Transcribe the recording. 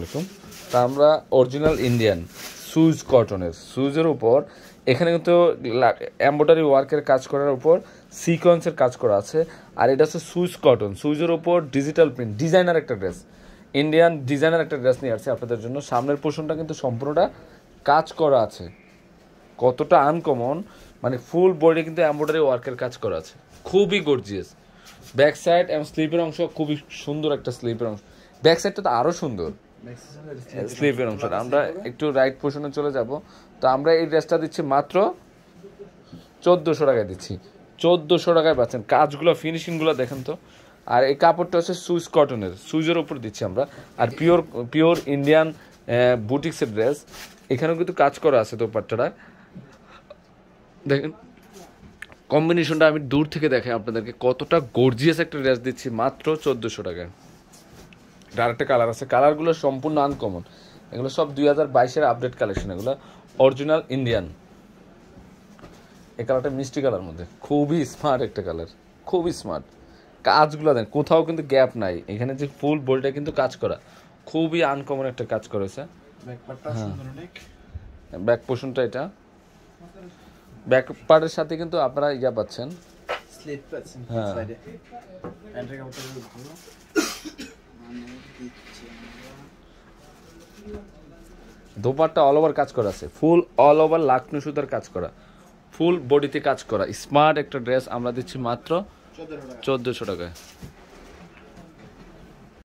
আলাইকুম। তা আমরা অরিজিনাল ইন্ডিয়ান সুইজ কটনের সুইজের উপর, এখানে কিন্তু এম্ব্রয়ডারি ওয়ার্কের কাজ করার উপর সিকোয়েন্সের কাজ করা আছে। আর এটা হচ্ছে সুইজ কটন সুইজের উপর ডিজিটাল প্রিন্ট ডিজাইনার একটা ড্রেস ইন্ডিয়ান ডিজাইনার একটা ড্রেস নিয়ে আসছে আপনাদের জন্য। সামনের পোর্শনটা কিন্তু সম্পূর্ণটা কাজ করা আছে। কতটা আনকমন মানে ফুল বডি কিন্তু এমব্রয়ডারি ওয়ার্কের কাজ করা আছে। খুবই গর্জিয়াস ব্যাক সাইড এবং স্লিপের অংশ খুবই সুন্দর একটা স্লিপের অংশ। ব্যাক সাইডটা তো আরও সুন্দর। স্লিপের অংশটা আমরা একটু রাইট পোর্শনে চলে যাব। তো আমরা এই ড্রেসটা দিচ্ছি মাত্র চোদ্দোশো টাকায় দিচ্ছি। চোদ্দোশো টাকায় পাচ্ছেন। কাজগুলো ফিনিশিংগুলো দেখেন তো। আর এই কাপড়টা হচ্ছে সুইস কটনের। সুইজের উপর দিচ্ছি আমরা। আর পিওর পিওর ইন্ডিয়ান বুটিক্সের ড্রেস এখানেও কিন্তু কাজ করা আছে দোপাট্টাটা। দেখেন কম্বিনেশনটা আমি দূর থেকে দেখাই আপনাদেরকে কতটা গর্জিয়াস একটা ড্রেস দিচ্ছি মাত্র চোদ্দোশো টাকায়। আরেকটা কালার আছে। কালারগুলো সম্পূর্ণ আনকমন এগুলো সব দুই হাজার বাইশের আপডেট কালেকশন এগুলো অরিজিনাল ইন্ডিয়ান এই কালারটা মিষ্টি কালার মধ্যে। খুবই স্মার্ট একটা কালার খুবই স্মার্ট কাজগুলো দেন কোথাও কিন্তু গ্যাপ নাই। এখানে যে ফুল বডিটা কিন্তু কাজ করা। খুবই আনকমন একটা কাজ করেছে। ব্যাক পোর্শনটা এটা। ব্যাক পার্টের সাথে কিন্তু আপনারা ইয়া পাচ্ছেন। স্লিপ পাচ্ছেন হ্যাঁ। দোপাট্টা অল ওভার কাজ করা আছে। ফুল অল ওভার লাকনু সুতার কাজ করা। ফুল বডিতে কাজ করা। স্মার্ট একটা ড্রেস আমরা দিচ্ছি মাত্র চোদ্দোশো টাকায়।